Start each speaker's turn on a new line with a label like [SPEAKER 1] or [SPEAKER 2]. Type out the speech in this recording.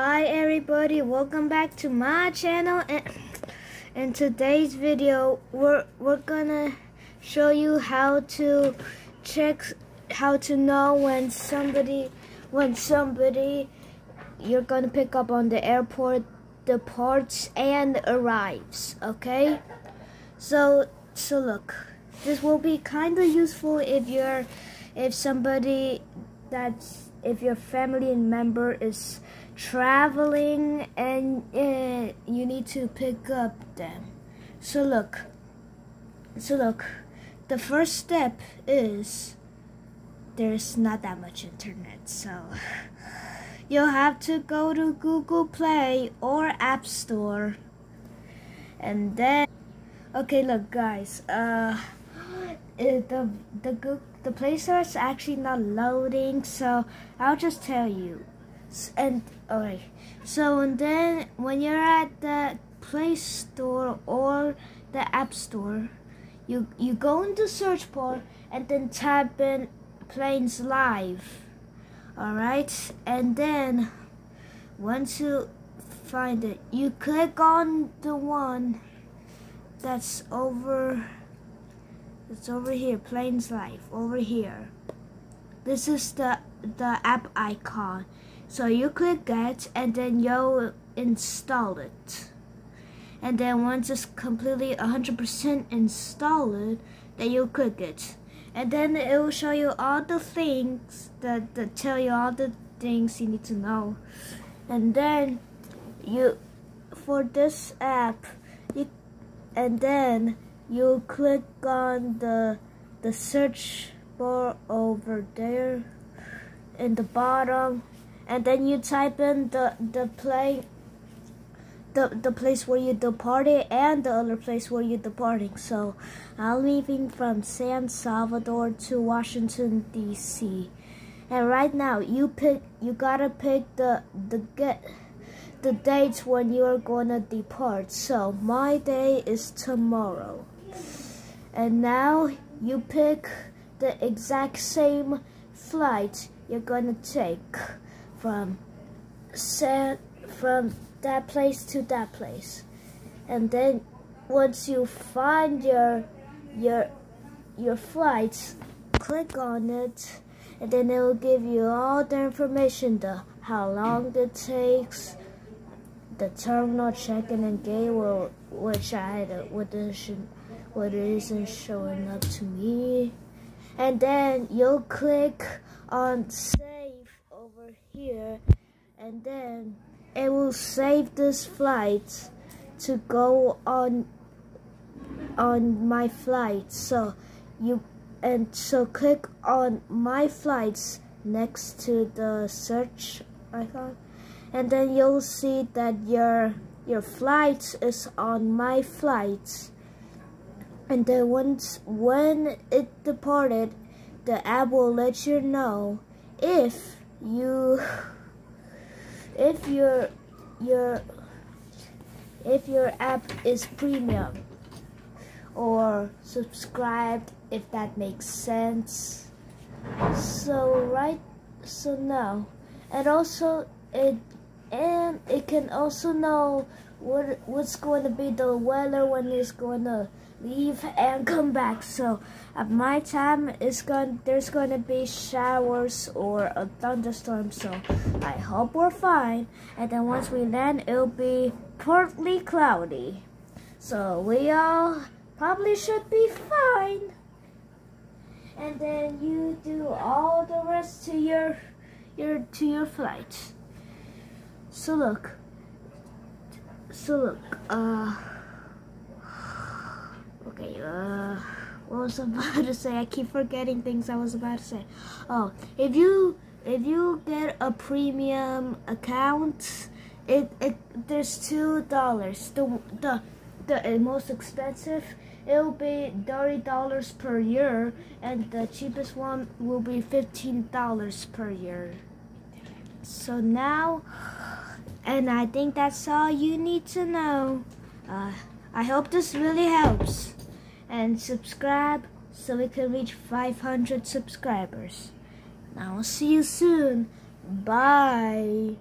[SPEAKER 1] Hi everybody, welcome back to my channel. And in today's video we're we're gonna show you how to check how to know when somebody when somebody you're gonna pick up on the airport departs and arrives okay? So so look this will be kind of useful if you're if somebody that's if your family member is traveling and uh, you need to pick up them. So look, so look, the first step is there's not that much internet, so you'll have to go to Google Play or App Store, and then okay, look, guys, uh, the the the Play Store is actually not loading, so I'll just tell you and alright so and then when you're at the play store or the app store you you go into search bar and then type in planes live. Alright? And then once you find it you click on the one that's over it's over here planes live over here. This is the the app icon so you click that and then you'll install it. And then once it's completely 100% installed, then you click it. And then it will show you all the things that, that tell you all the things you need to know. And then you, for this app, you, and then you click on the, the search bar over there in the bottom and then you type in the the play the the place where you departed and the other place where you're departing. So I'm leaving from San Salvador to Washington D.C. And right now you pick you gotta pick the the get the dates when you are gonna depart. So my day is tomorrow. And now you pick the exact same flight you're gonna take from set from that place to that place. And then once you find your your your flights click on it and then it will give you all the information the how long it takes the terminal check-in and gate will which I had uh, what isn't what isn't showing up to me. And then you'll click on here and then it will save this flight to go on on my flight. So you and so click on my flights next to the search icon and then you'll see that your your flight is on my flight. And then once when it departed the app will let you know if you if your your if your app is premium or subscribed if that makes sense. So right so now and also it and it can also know what what's going to be the weather when it's going to leave and come back. So at my time, it's going there's going to be showers or a thunderstorm. So I hope we're fine. And then once we land, it'll be partly cloudy. So we all probably should be fine. And then you do all the rest to your your to your flight. So look. So look. Uh. Okay, uh, what was I about to say? I keep forgetting things I was about to say. Oh, if you if you get a premium account, it it there's two dollars. The the the most expensive it'll be thirty dollars per year, and the cheapest one will be fifteen dollars per year. So now, and I think that's all you need to know. Uh, I hope this really helps and subscribe so we can reach 500 subscribers. Now, see you soon. Bye.